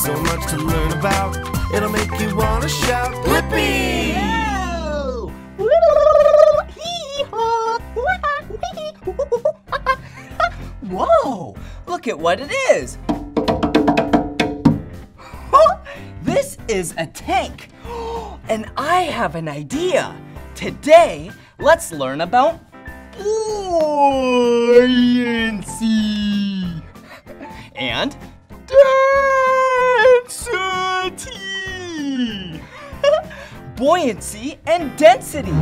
So much to learn about. It'll make you wanna shout, Blippi! Whoa! Look at what it is. This is a tank. And I have an idea. Today, let's learn about buoyancy and density.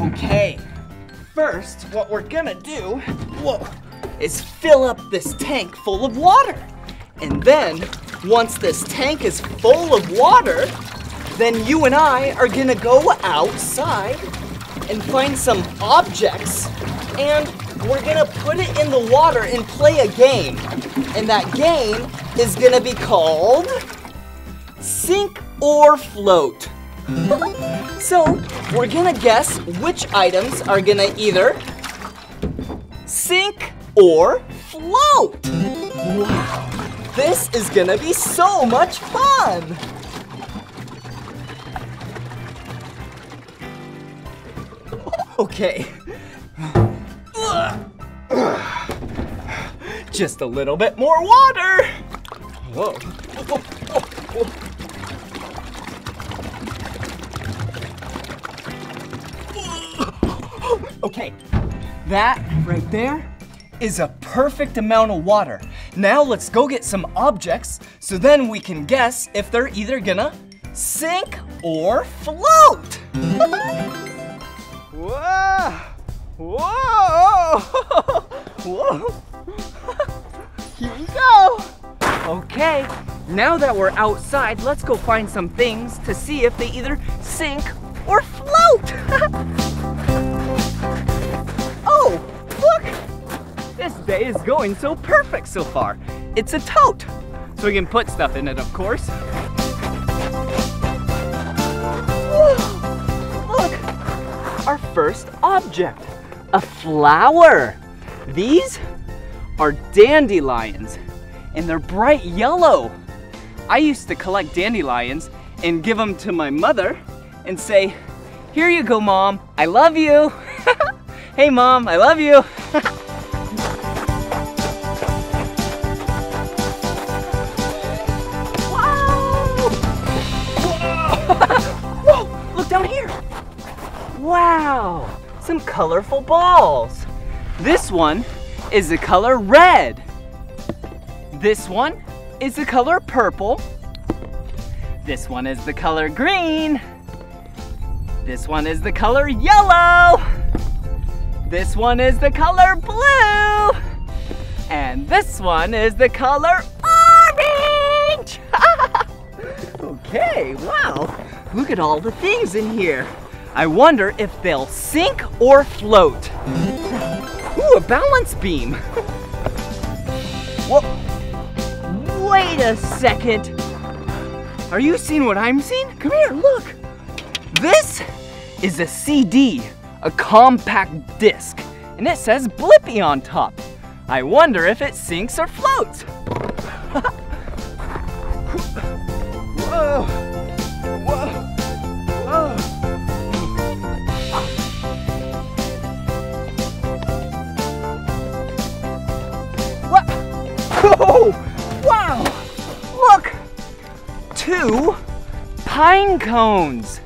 Okay, first, what we're gonna do, whoa, is fill up this tank full of water. And then, once this tank is full of water, then you and I are gonna go outside and find some objects and we're gonna put it in the water and play a game. And that game is gonna be called Sink or Float. So, we're gonna guess which items are gonna either sink or float. Wow, this is gonna be so much fun. Okay. Just a little bit more water. Whoa. That right there is a perfect amount of water. Now let's go get some objects so then we can guess if they're either gonna sink or float. Whoa! Whoa! Whoa! Here we go! Okay, now that we're outside, let's go find some things to see if they either sink or float! oh, look! This day is going so perfect so far. It's a tote, so we can put stuff in it, of course. Look, our first object, a flower. These are dandelions, and they're bright yellow. I used to collect dandelions and give them to my mother and say, here you go, mom, I love you. hey, mom, I love you. Whoa, look down here. Wow, some colorful balls. This one is the color red. This one is the color purple. This one is the color green. This one is the color yellow. This one is the color blue. And this one is the color orange. okay, wow. Look at all the things in here. I wonder if they'll sink or float. Ooh, a balance beam. Whoa. Wait a second. Are you seeing what I'm seeing? Come here, look. This is a CD, a compact disc, and it says Blippi on top. I wonder if it sinks or floats. Whoa. Whoa. Whoa. What? Wow! Look! Two pine cones.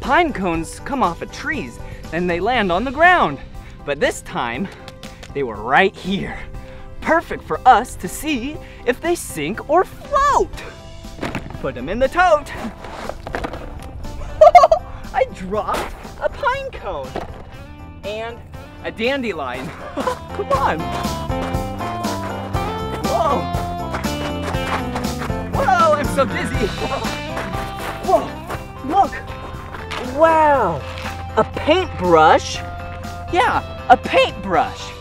Pine cones come off of trees and they land on the ground. But this time, they were right here. Perfect for us to see if they sink or float. Put them in the tote. I dropped a pine cone and a dandelion. Come on. Whoa. Whoa, I'm so dizzy. Whoa, look. Wow, a paintbrush? Yeah, a paintbrush.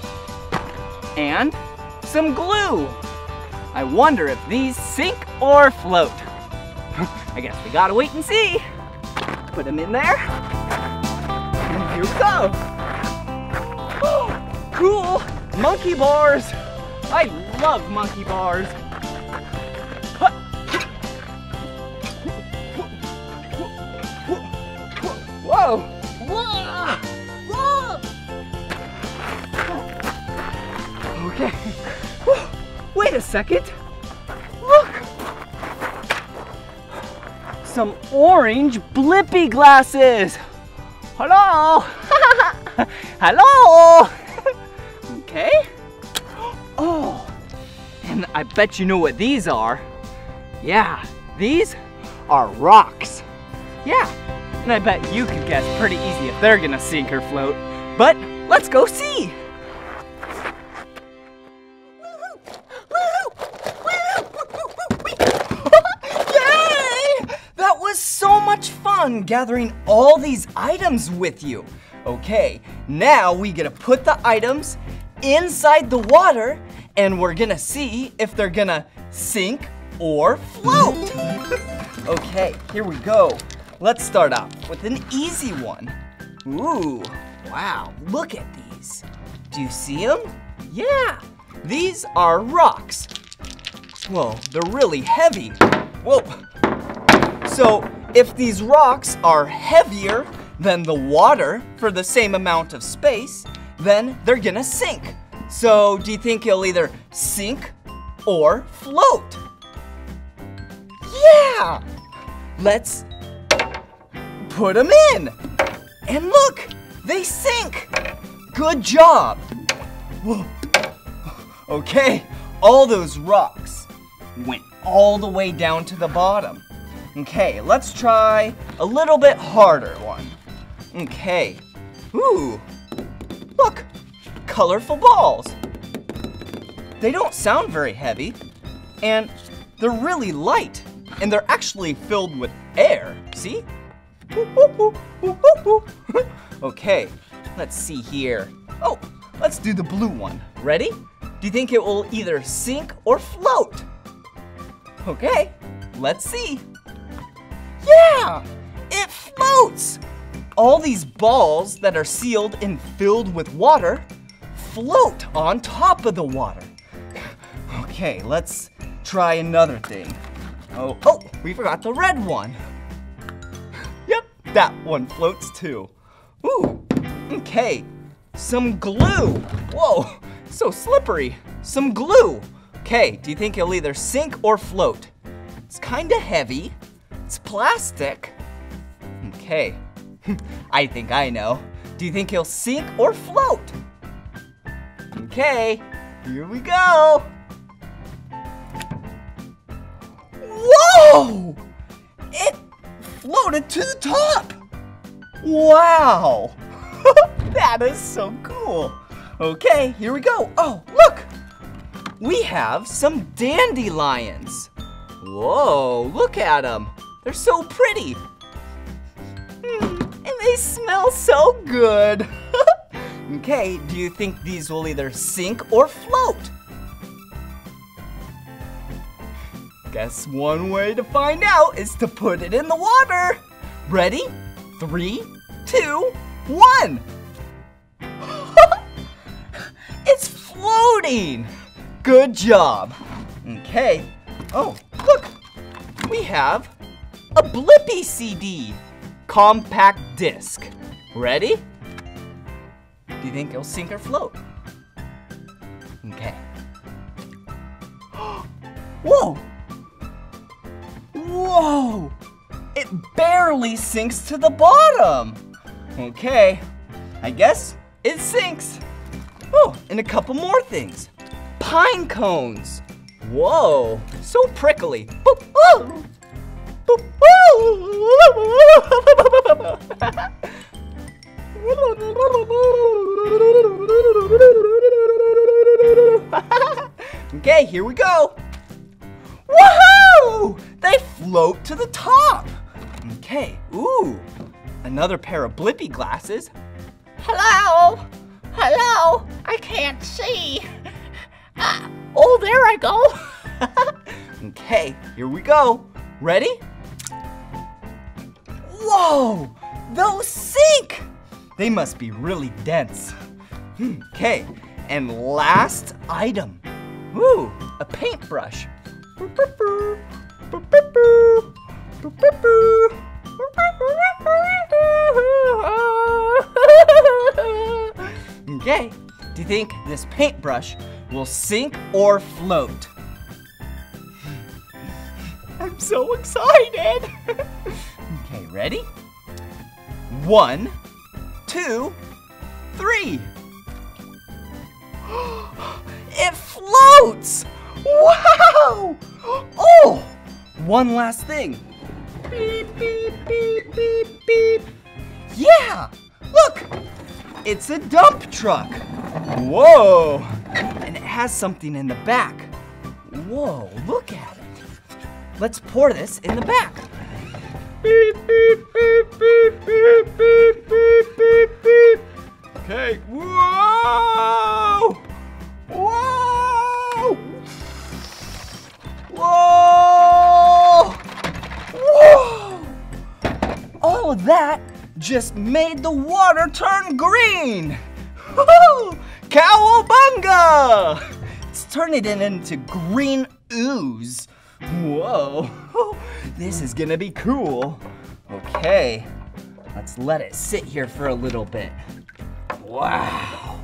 And some glue. I wonder if these sink or float. I guess we gotta wait and see. Put them in there. And here we go. Cool, monkey bars. I love monkey bars. Whoa! Second. Look! Some orange Blippi glasses! Hello! Hello! okay. Oh, and I bet you know what these are. Yeah, these are rocks. Yeah, and I bet you could guess pretty easy if they're gonna sink or float. But let's go see. Fun gathering all these items with you. Okay, now we get to put the items inside the water and we're gonna see if they're gonna sink or float. okay, here we go. Let's start off with an easy one. Ooh, wow, look at these. Do you see them? Yeah, these are rocks. Whoa, they're really heavy. Whoa. So, if these rocks are heavier than the water for the same amount of space, then they're gonna sink. So, do you think it'll either sink or float? Yeah! Let's put them in. And look, they sink. Good job. Whoa. Okay, all those rocks went all the way down to the bottom. Okay, let's try a little bit harder one. Okay. Ooh. Look, colorful balls. They don't sound very heavy, and they're really light, and they're actually filled with air. See? okay, let's see here. Oh, let's do the blue one. Ready? Do you think it will either sink or float? Okay, let's see. Yeah, it floats. All these balls that are sealed and filled with water float on top of the water. Okay, let's try another thing. Oh, oh, we forgot the red one. Yep, that one floats too. Ooh, okay, some glue. Whoa, so slippery. Some glue. Okay, do you think it'll either sink or float? It's kinda heavy. It's plastic. Okay, I think I know. Do you think he'll sink or float? Okay, here we go. Whoa! It floated to the top. Wow! that is so cool. Okay, here we go. Oh, look! We have some dandelions. Whoa, look at them. They're so pretty. Hmm, and they smell so good. okay, do you think these will either sink or float? Guess one way to find out is to put it in the water. Ready? Three, two, one. it's floating. Good job. Okay. Oh, look. We have a Blippi CD compact disc. Ready? Do you think it'll sink or float? Okay. Whoa! Whoa! It barely sinks to the bottom. Okay, I guess it sinks. Oh, and a couple more things. Pine cones. Whoa, so prickly. Boop, oh. Okay, here we go. Woohoo! They float to the top. Okay, ooh, another pair of Blippi glasses. Hello? Hello? I can't see. Ah, oh, there I go. okay, here we go. Ready? Whoa! Those sink! They must be really dense. Hmm, okay, and last item. Ooh, a paintbrush. Okay, do you think this paintbrush will sink or float? I'm so excited! ready? One, two, three. it floats! Wow! Oh! One last thing. Beep, beep, beep, beep, beep. Yeah! Look! It's a dump truck. Whoa! And it has something in the back. Whoa, look at it. Let's pour this in the back. Beep, beep, beep, beep, beep, beep, beep, beep, beep. Okay, whoa! Whoa! Whoa! Whoa! All of that just made the water turn green! Woo! Cowabunga! It's turning it into green. This is gonna be cool. Okay, let's let it sit here for a little bit. Wow.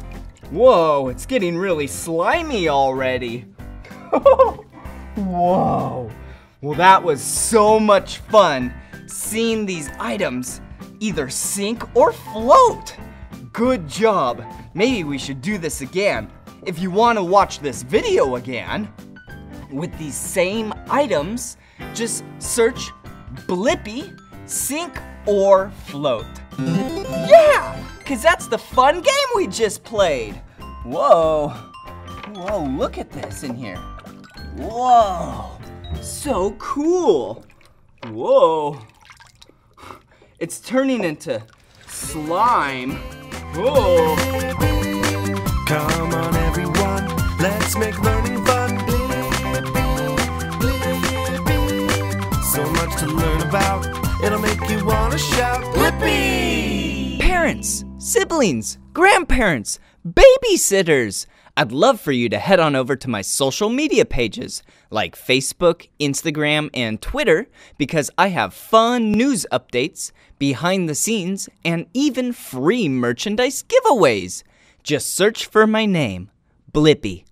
Whoa, it's getting really slimy already. Whoa. Well, that was so much fun seeing these items either sink or float. Good job. Maybe we should do this again. If you want to watch this video again, with these same items, just search Blippi, sink or float. Yeah, because that's the fun game we just played. Whoa, whoa, look at this in here. Whoa, so cool. Whoa, it's turning into slime. Whoa. Come on, everyone, let's make learning Blippi! Parents, siblings, grandparents, babysitters. I'd love for you to head on over to my social media pages like Facebook, Instagram, and Twitter because I have fun news updates, behind the scenes, and even free merchandise giveaways. Just search for my name, Blippi.